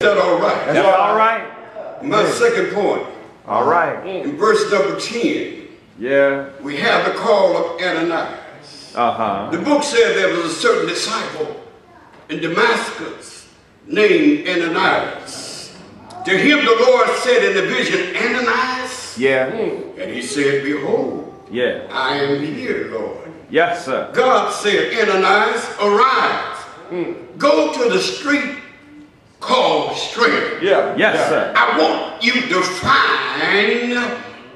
that all right? That's all right. My second point, All right. Mm. in verse number 10, Yeah. we have the call of Ananias. Uh huh. The book said there was a certain disciple in Damascus named Ananias. To him the Lord said in the vision, Ananias? Yeah. Mm. And he said, Behold, Yeah. I am here, Lord. Yes, sir. God said, Ananias, arise. Mm. Go to the street called Straight. Yeah. Yes, sir. I want you to find,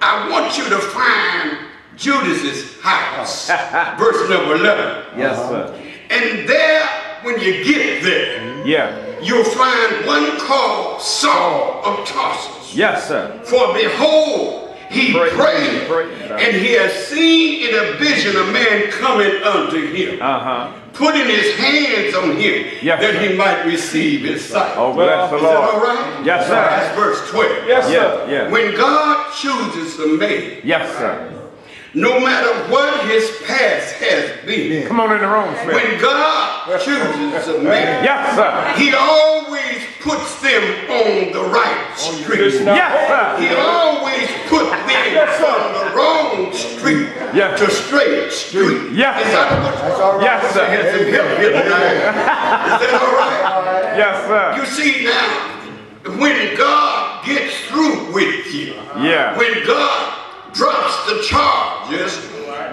I want you to find Judas's house. Verse number 11. Yes, sir. Uh-huh. And there, when you get there, Yeah. you'll find one called Saul of Tarsus. Yes, sir. For behold, he Pray- prayed, pray- and he has seen in a vision a man coming unto him, Uh huh. putting his hands on him, Yes, that sir. he might receive his sight. Oh, bless the Is that all Lord. right? Yes, sir. That's verse 12. Yes, Yeah. sir. Yeah. When God chooses a man, Yes, sir. no matter what his past has been, Come on in the room, Smith. when God chooses a man, Yes, sir. he always puts them on the right street. Yes, sir. He always put them on the wrong street Yes. to straight street. Yes, Is sir. that what That's all right. Yes, sir. had some help here. Is that all right? Yes, sir. You see now, when God gets through with you, Yeah. when God drops the charges,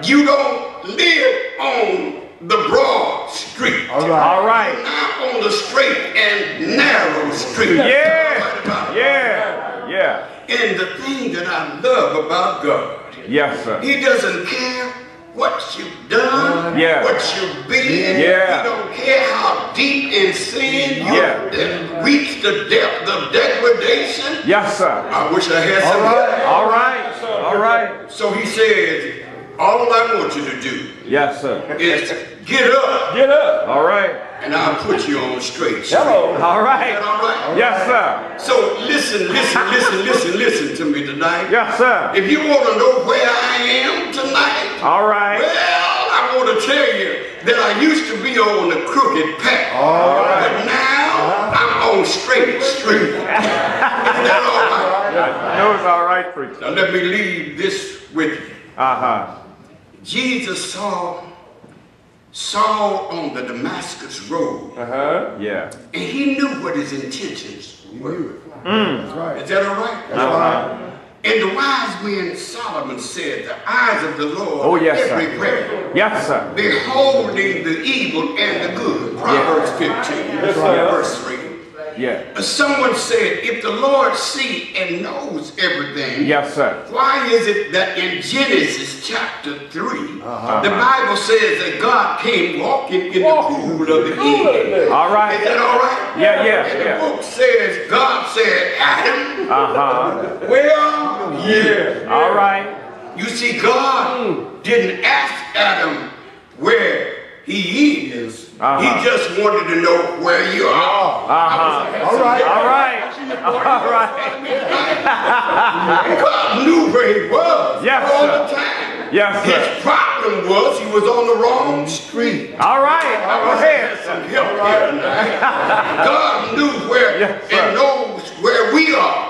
you don't live on the broad street. All right. All right. Now on the straight and narrow street. Yeah. Right about it. Yeah. Yeah. And the thing that I love about God, Yes, sir. He doesn't care what you've done, uh, Yeah. what you've been. Yeah. He don't care how deep in sin you Yeah. reached the depth of degradation. Yes, sir. I wish I had some All right. All right. All right. So he says, all I want you to do Yes, sir. is get up Get up. All right. and I'll put you on straight street. Hello. All Is right. that all right? Yes, sir. So listen, listen, listen, listen, listen to me tonight. Yes, sir. If you want to know where I am tonight, All right. well, I want to tell you that I used to be on the crooked path. All right. But now I'm on straight street. Is that all right? No, it's all right, preacher. Now let me leave this with you. Uh huh. Jesus saw Saul on the Damascus road, Uh huh. Yeah. and he knew what his intentions were. That's right. Is that all right? That's all right. And the wise man Solomon said, The eyes of the Lord Oh, yes, are everywhere, Yes, sir. beholding the evil and the good. Proverbs 15, Yes, verse 3. Yeah. Uh, Someone said, If the Lord see and knows everything, Yes, sir. why is it that in Genesis chapter 3, Uh-huh. the Bible says that God came walking in the cool of the evening? All right. Is that all right? Yeah, yeah, And the yeah. book says, God said, Adam, Uh huh. where are you? All right. You see, God didn't ask Adam where he is. Uh-huh. He just wanted to know where you are. Uh huh. All right. All right. All right. God knew where he was Yes, all sir. the time. Yes, sir. His problem was he was on the wrong street. All right. Go ahead. Some help here tonight. God knew where Yes, and knows where we are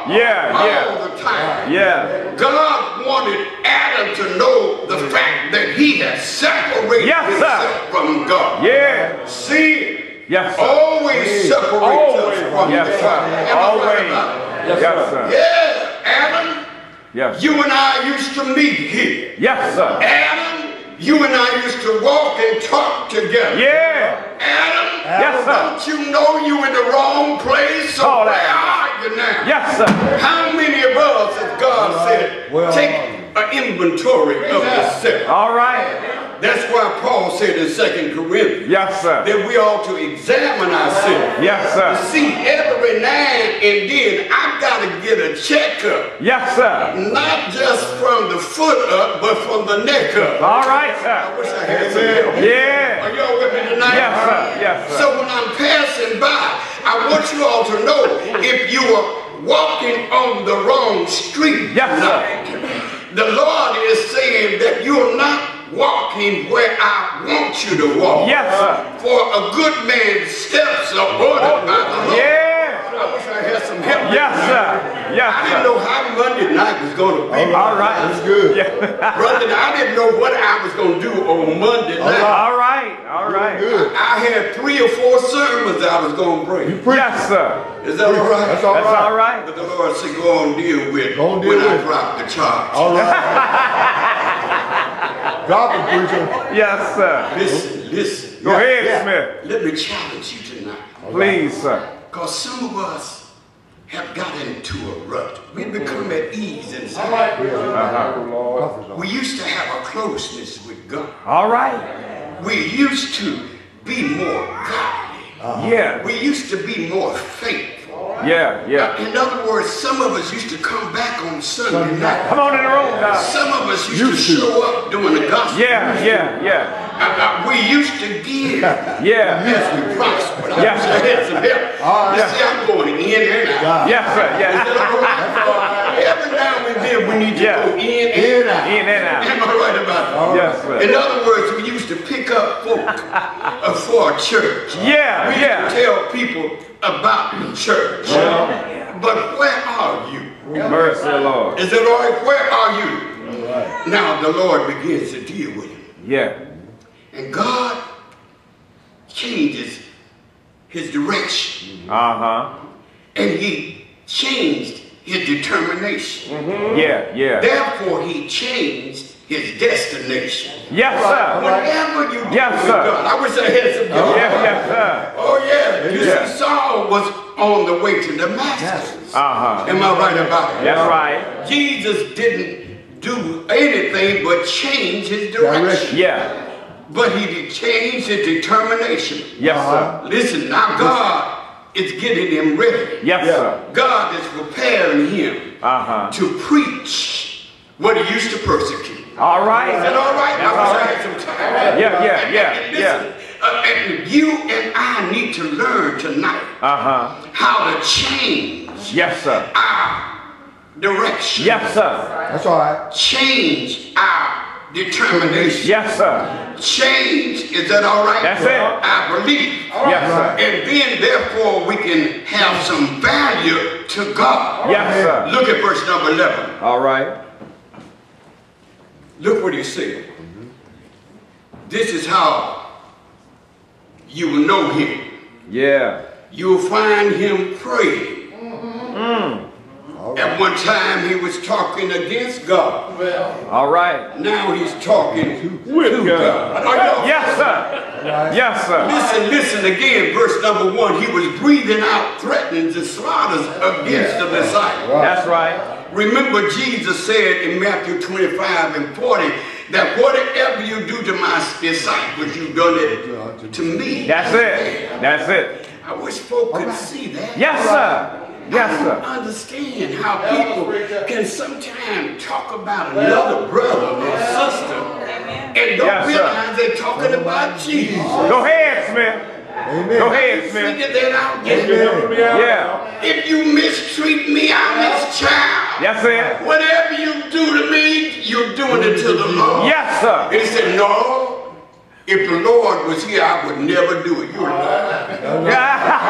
Yeah, all yeah. the time. Yeah. God wanted Adam to know the fact that he had separated Yes, himself from God. Yeah. Sin Yes, sir. always separates Always. us from Yes, God. Am I right Always. about? Yes, sir. Yeah, Adam, Yes. you and I used to meet here. Yes, sir. Adam, you and I used to walk and talk together. Yeah. Adam, Yes, sir. don't you know you in the wrong place? So Call where that. are you now? Yes, sir. How many of us, as God said, Well, take an inventory of yourself? All right. That's why Paul said in 2 Corinthians Yes, sir. that we ought to examine ourselves. Yes, sir. See, every now and then I got to get a checkup. Yes, sir. Not just from the foot up, but from the neck up. All right, sir. I wish I had some help. Yeah. Are y'all with me tonight? Yes, sir. Yes, sir. So when I'm passing by, I want you all to know if you are walking on the wrong street Yes, tonight, the Lord is saying that you're not walking where I want you to walk. Yes, sir. For a good man's steps are ordered by the Lord. Yeah. I wish I had some help. Yes, sir. Yes, I didn't know how Monday night was going to be. All right. That's good. Brother, I didn't know what I was going to do on Monday night. All right. All right. Good. I had three or four sermons I was going to bring. Yes, sir. Is that all right? That's all That's right. all right. But the Lord said, go on deal with Go on, deal when I with it. drop the charge. All right. Drop it, preacher. Yes, sir. Listen, listen. Go Yeah, ahead, yeah. Smith. Let me challenge you tonight. Please, sir. Because some of us have got into a rut. We become at ease inside. Uh-huh. We used to have a closeness with God. All right. We used to be more godly. Yeah. We used to be more faithful. Yeah. Yeah. In other words, some of us used to come back on Sunday night. Come on in the room now. Some of us used to Used to. show up doing the gospel. Yeah. Yeah. Yeah. Uh, uh, we used to give Yeah. as we prospered. I Yeah. wish I had some help. All right. You see, I'm going in and out. Yes, sir. Yeah. Every now and then we need to Yeah. go in and In out. In and out. Am I right about it? Yes. In other words, we used to pick up folk uh, for a church. Yeah. We Yeah. tell people about the church. But where are you? Mercy, Lord. Is it all right? Where are you? Now the Lord begins to deal with him. Yeah. And God changes his direction. Uh-huh. And he changed his determination. Yeah. Yeah. Therefore, he changed his destination. Yes, sir. Whatever you do Yes, with sir. God, I wish I had some God. Yeah. Yes, sir. Oh yeah, you Yeah. see, Saul was on the way to Damascus. Uh-huh. Am I right about it? That's right. Jesus didn't do anything but change his direction. Direction. Yeah. But he changed his determination. Yes, Uh-huh. sir. Listen, now God is getting him ready. Yes, Yeah. sir. God is preparing him Uh-huh. to preach what he used to persecute. All right. Is that all right? That's I wish all I had some time. Yeah, yeah, And- yeah, and listen, uh, and you and I need to learn tonight Uh-huh. how to change Yes, sir. our direction. Yes, sir. That's all right. Change our determination. Yes, sir. Change, is that all right? That's it. Our belief. Yes, sir. And then, therefore, we can have some value to God. Yes, sir. Look at verse number 11. All right. Look what he said. This is how you will know him. Yeah. You will find him praying. Mm. At one time, he was talking against God. Well, All right. Now he's talking With to God. God. Are y'all- Yes, sir. Yes, sir. Listen, listen again, verse number one. He was breathing out threatenings and slaughters against the disciples. That's right. Remember, Jesus said in Matthew 25 and 40 that whatever you do to my disciples, you've done it to me. That's it. That's it. I wish folk could see that. Yes, sir. Yes, I don't sir. understand how people can sometimes talk about another brother or sister and don't Yes, sir. realize they're talking about Jesus. Go ahead, Smith. Amen. Go ahead, Smith. Figure that out yet? Yeah. If you mistreat me, I'm his child. Yes, sir. Whatever you do to me, you're doing it to the Lord. Yes, sir. He said, no, if the Lord was here, I would never do it. You're a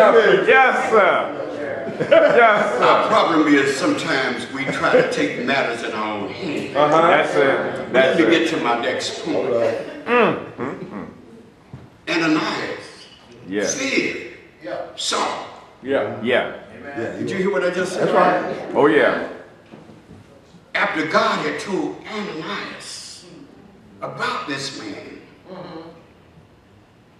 out, just say out. Yes, sir. Yes, sir. Our problem is sometimes we try to take matters in our own hands. Uh -huh. That's it. Let That's me it. get to my next point. Ananias Yeah. feared Saul. Yeah. Yeah, Did you hear what I just said? That's right. Oh, yeah. After God had told Ananias about this man,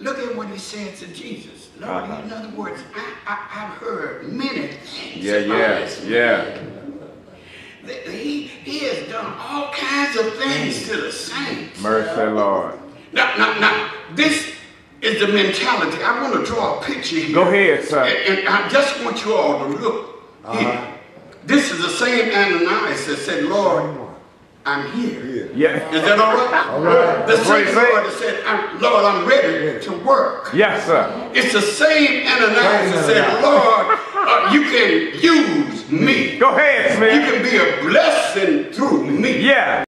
look at what he said to Jesus. Lord, Uh-huh. in other words, I, I, I've heard many things Yeah, yeah, this yeah. He, he has done all kinds of things to the saints. Mercy, Lord. Now, now, now, this is the mentality. I want to draw a picture here. Go ahead, sir. And, and I just want you all to look here. This is the same Ananias that said, Lord, I'm here. Yeah. Is that all right? All right. The That's what he same said. Lord that said, I'm, Lord, I'm ready to work. Yes, sir. It's the same Ananias that said, Lord, uh, you can use me. Go ahead, man. You can be a blessing through me. Yeah.